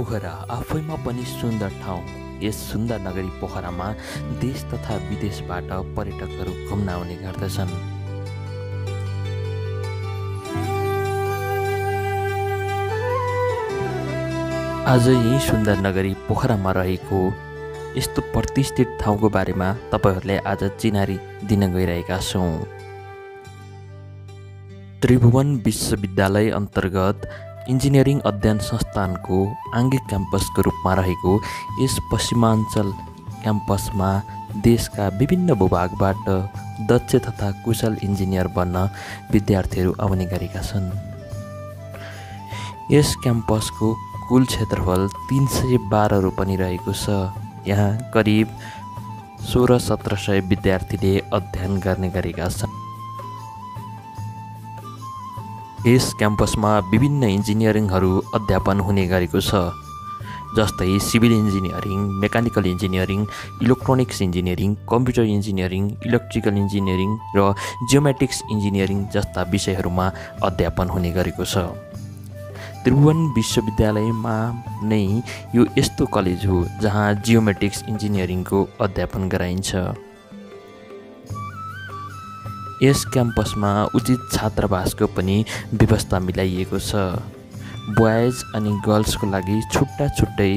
पोखरा आफैमा पनि सुन्दर ठाउँ यस सुन्दर नगरी पोखरामा देश तथा विदेशबाट पर्यटकहरू घुम्न आउने गर्दछन् आज यही सुन्दर नगरी पोखरामा रहेको यस्तो प्रतिष्ठित ठाउँको बारेमा तपाईँहरूलाई आज चिनारी दिन गइरहेका छौँ त्रिभुवन विश्वविद्यालय अन्तर्गत इन्जिनियरिङ अध्ययन संस्थानको आङ्गिक क्याम्पसको रूपमा रहेको यस पश्चिमाञ्चल क्याम्पसमा देशका विभिन्न भूभागबाट दक्ष तथा कुशल इन्जिनियर बन्न विद्यार्थीहरू आउने गरेका छन्। यस क्याम्पसको कुल क्षेत्रफल तिन सय बाह्र रोपनी रहेको छ। यहाँ करिब सोह्र सत्र सय विद्यार्थीले अध्ययन गर्ने गरेका छन्। यस क्याम्पसमा विभिन्न इन्जिनियरिङहरू अध्यापन हुने गरेको छ जस्तै civil engineering mechanical engineering electronics engineering computer engineering electrical engineering र जियोमेटिक्स इन्जिनियरिङ जस्ता विषयहरूमा अध्यापन हुने गरेको छ। त्रिभुवन विश्वविद्यालयमा नै यो यस्तो कलेज हो जहाँ जियोमेट्रिक्स इन्जिनियरिङको अध्यापन गराइन्छ। यस क्याम्पसमा उचित छात्रावासको पनि व्यवस्था मिलाइएको छ। बोइज अनि गर्ल्सको लागि छुट्टा छुट्टै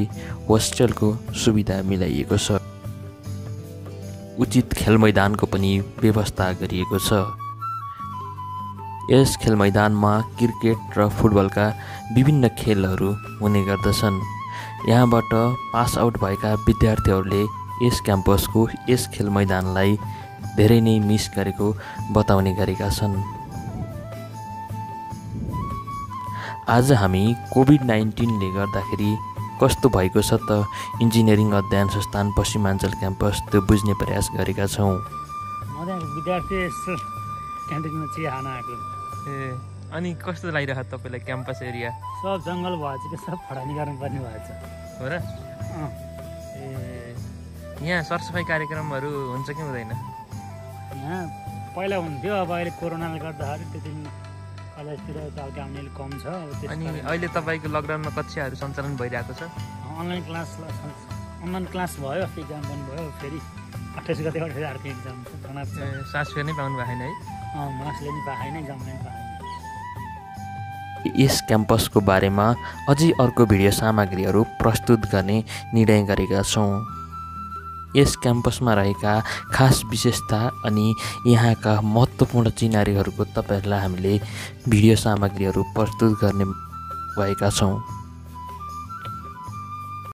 होस्टेलको सुविधा मिलाइएको छ। उचित खेल मैदानको पनि व्यवस्था गरिएको छ। यस खेल मैदानमा क्रिकेट र फुटबलका विभिन्न खेलहरू हुने गर्दछन्। यहाँबाट पास आउट भएका विद्यार्थीहरूले यस क्याम्पसको यस खेल मैदानलाई धेरै नै मिस गरेको बताउने गरेका छन्। आज हामी कोभिड नाइन्टिनले गर्दाखेरि कस्तो भएको छ त? इन्जिनियरिङ अध्ययन संस्थान पश्चिमाञ्चल क्याम्पस त्यो बुझ्ने प्रयास गरेका छौँ। म त्यहाँ विद्यार्थी यसो क्यान्टिनमा चिया खान आएको। ए अनि कस्तो लागिरहेको तपाईँलाई क्याम्पस एरिया? सब जङ्गल भएछ कि सब फडानी गर्नुपर्ने भएछ। हो र? अँ, ए यहाँ सरसफाइ कार्यक्रमहरू हुन्छ कि हुँदैन? पहिला हुन्थ्यो अब अहिले कोरोनाले गर्दाखेरि त्यति कलेजतिर चालका आउने अलिक कम छ अब अनि अहिले तपाईँको लकडाउनमा कक्षाहरू सञ्चालन भइरहेको छ? अनलाइन क्लास अनलाइन क्लास भयो अस्ति इक्जाम पनि भयो फेरि अठाइस गतिबाट फेरि अर्को इक्जाम छ तनाव सास फेर्नै पाउनु भएको छैन है? अँ मार्क्सले पनि पाएन इक्जामले पनि पाएन यस क्याम्पसको बारेमा अझै अर्को भिडियो सामग्रीहरू प्रस्तुत गर्ने निर्णय गरेका छौँ। यस क्याम्पसमा रहेका खास विशेषता अनि यहाँका महत्त्वपूर्ण चिनारीहरूको तपाईँहरूलाई हामीले भिडियो सामग्रीहरू प्रस्तुत गर्ने भएका छौँ।